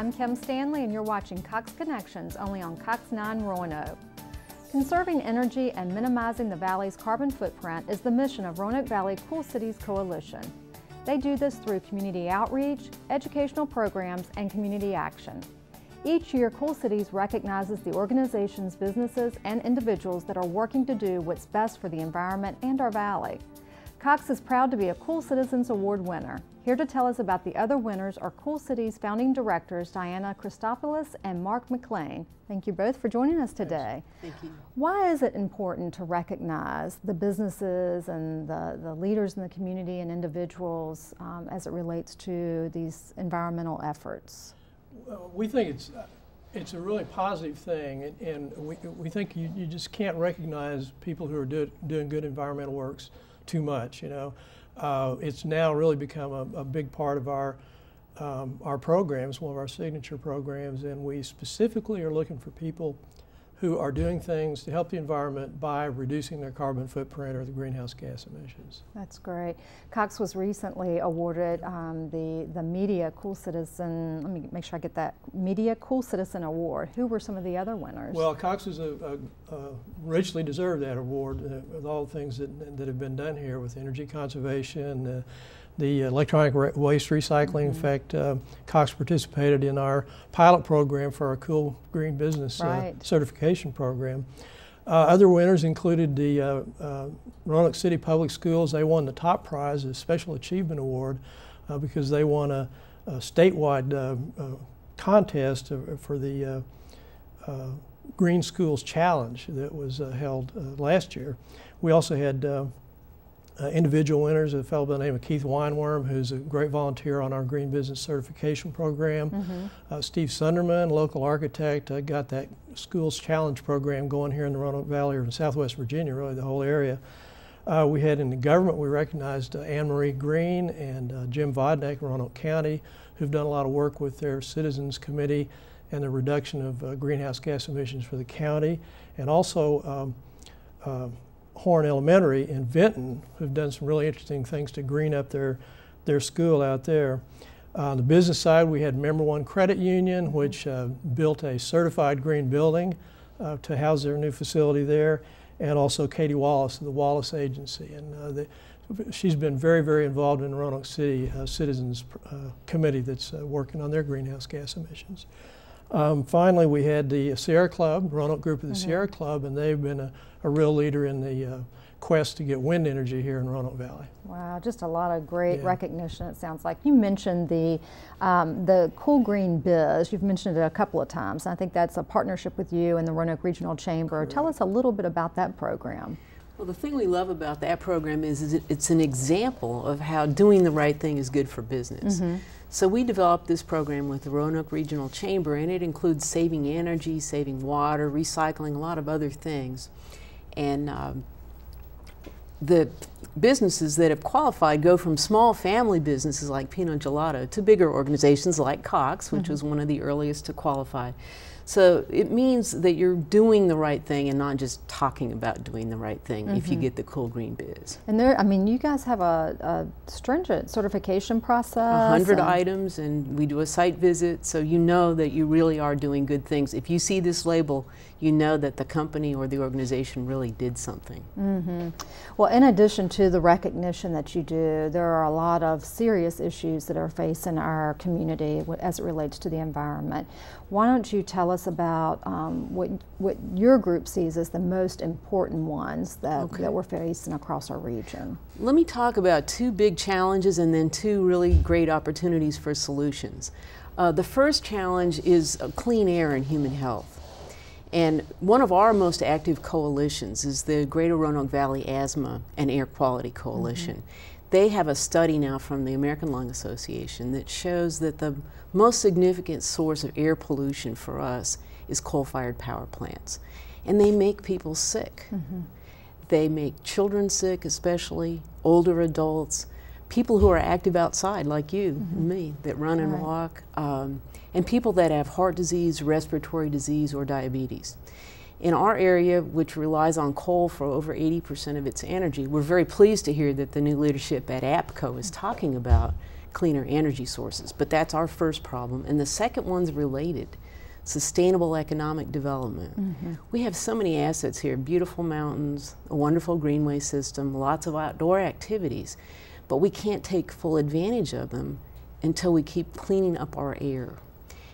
I'm Kim Stanley and you're watching Cox Connections only on Cox 9 Roanoke. Conserving energy and minimizing the valley's carbon footprint is the mission of Roanoke Valley Cool Cities Coalition. They do this through community outreach, educational programs, and community action. Each year, Cool Cities recognizes the organizations, businesses, and individuals that are working to do what's best for the environment and our valley. Cox is proud to be a Cool Citizens Award winner. Here to tell us about the other winners are Cool Cities founding directors Diana Christopoulos and Mark McLean. Thank you both for joining us today. Thank you. Why is it important to recognize the businesses and the, the leaders in the community and individuals um, as it relates to these environmental efforts? Well, we think it's it's a really positive thing, and, and we, we think you, you just can't recognize people who are do, doing good environmental works too much. You know, uh, it's now really become a, a big part of our um, our programs, one of our signature programs, and we specifically are looking for people who are doing things to help the environment by reducing their carbon footprint or the greenhouse gas emissions. That's great. Cox was recently awarded um, the, the Media Cool Citizen, let me make sure I get that, Media Cool Citizen Award. Who were some of the other winners? Well, Cox has a, a, a richly deserved that award uh, with all the things that, that have been done here with energy conservation, uh, the electronic waste recycling. Mm -hmm. In fact, uh, Cox participated in our pilot program for our Cool Green Business uh, right. uh, certification program. Uh, other winners included the uh, uh, Roanoke City Public Schools. They won the top prize, a Special Achievement Award, because they won a, a statewide contest for the Green Schools Challenge that was held last year. We also had uh, individual winners, a fellow by the name of Keith Weinworm, who's a great volunteer on our Green Business Certification Program. Mm -hmm. uh, Steve Sunderman, local architect, uh, got that Schools Challenge program going here in the Roanoke Valley or in Southwest Virginia, really the whole area. Uh, we had in the government, we recognized uh, Anne Marie Green and uh, Jim Vodnek in Roanoke County, who've done a lot of work with their Citizens Committee and the reduction of greenhouse gas emissions for the county. And also, um, Horn Elementary in Vinton, who've done some really interesting things to green up their, their school out there. Uh, on the business side, we had Member One Credit Union, which uh, built a certified green building uh, to house their new facility there, and also Katie Wallace, of the Wallace Agency. And uh, the, she's been very, very involved in Roanoke City uh, Citizens uh, Committee that's working on their greenhouse gas emissions. Um, finally, we had the Sierra Club, Roanoke Group of the mm -hmm. Sierra Club, and they've been a, a real leader in the uh, quest to get wind energy here in Roanoke Valley. Wow, just a lot of great yeah. recognition. It sounds like you mentioned the um, the Cool Green Biz. You've mentioned it a couple of times. I think that's a partnership with you and the Roanoke Regional Chamber. Correct. Tell us a little bit about that program. Well, the thing we love about that program is, is it, it's an example of how doing the right thing is good for business. Mm -hmm. So we developed this program with the Roanoke Regional Chamber, and it includes saving energy, saving water, recycling, a lot of other things. And um, the businesses that have qualified go from small family businesses like Pinot Gelato to bigger organizations like Cox, which mm -hmm. was one of the earliest to qualify. So it means that you're doing the right thing and not just talking about doing the right thing mm -hmm. if you mm-hmm. get the cool green biz. And there, I mean, you guys have a, a stringent certification process. A hundred items, and we do a site visit, so you know that you really are doing good things. If you see this label, you know that the company or the organization really did something. Mm -hmm. Well, in addition to the recognition that you do, there are a lot of serious issues that are facing our community as it relates to the environment. Why don't you tell us about um, what, what your group sees as the most important ones that, okay. that we're facing across our region? Let me talk about two big challenges and then two really great opportunities for solutions. Uh, the first challenge is uh, clean air and human health. And one of our most active coalitions is the Greater Roanoke Valley Asthma and Air Quality Coalition. Mm -hmm. They have a study now from the American Lung Association that shows that the most significant source of air pollution for us is coal-fired power plants. And they make people sick. Mm -hmm. They make children sick, especially older adults, people who are active outside like you mm -hmm. and me that run and walk. Um, and people that have heart disease, respiratory disease, or diabetes. In our area, which relies on coal for over 80% of its energy, we're very pleased to hear that the new leadership at APCO is talking about cleaner energy sources. But that's our first problem. And the second one's related sustainable economic development. Mm-hmm. We have so many assets here beautiful mountains, a wonderful greenway system, lots of outdoor activities, but we can't take full advantage of them until we keep cleaning up our air.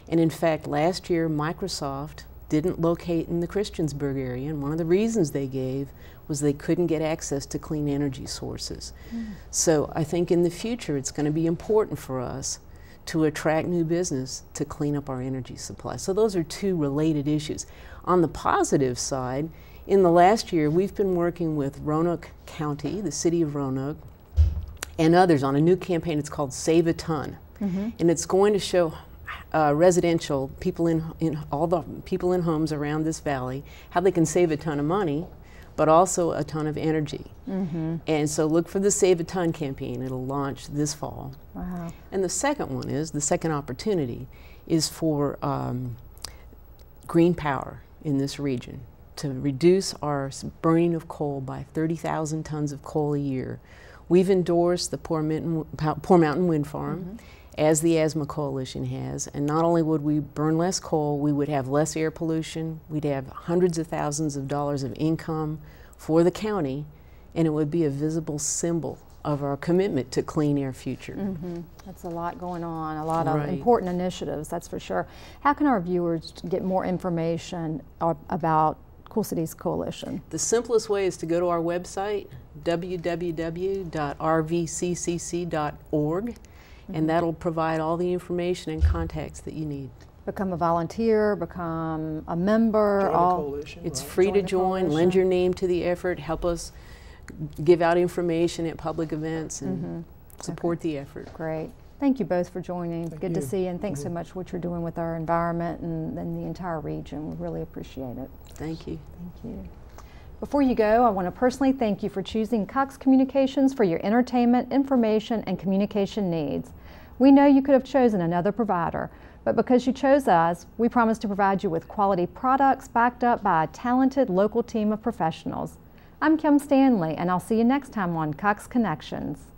And in fact, last year, Microsoft didn't locate in the Christiansburg area, and one of the reasons they gave was they couldn't get access to clean energy sources. Mm. So I think in the future it's going to be important for us to attract new business to clean up our energy supply. So those are two related issues. On the positive side, in the last year, we've been working with Roanoke County, the city of Roanoke, and others on a new campaign. It's called Save a Ton. Mm-hmm. And it's going to show uh, residential people in, in all the people in homes around this valley how they can save a ton of money but also a ton of energy. Mm-hmm. And so look for the Save a Ton campaign. It'll launch this fall. Wow. And the second one is the second opportunity is for um, green power in this region to reduce our burning of coal by 30,000 tons of coal a year. We've endorsed the Poor Mountain, Poor Mountain Wind Farm. Mm-hmm as the Asthma Coalition has. And not only would we burn less coal, we would have less air pollution, we'd have hundreds of thousands of dollars of income for the county, and it would be a visible symbol of our commitment to clean air future. Mm -hmm. That's a lot going on, a lot of right. important initiatives, that's for sure. How can our viewers get more information about Cool Cities Coalition? The simplest way is to go to our website, www.rvccc.org and mm-hmm. that'll provide all the information and contacts that you need. Become a volunteer, become a member. Join all, coalition, it's right? free join to join. Lend your name to the effort. Help us give out information at public events and mm -hmm. support okay. the effort. Great. Thank you both for joining. Thank Good you. to see you, and thanks mm -hmm. so much for what you're doing with our environment and, and the entire region. We really appreciate it. Thank you. Thank you. Before you go, I want to personally thank you for choosing Cox Communications for your entertainment, information, and communication needs. We know you could have chosen another provider, but because you chose us, we promise to provide you with quality products backed up by a talented local team of professionals. I'm Kim Stanley, and I'll see you next time on Cox Connections.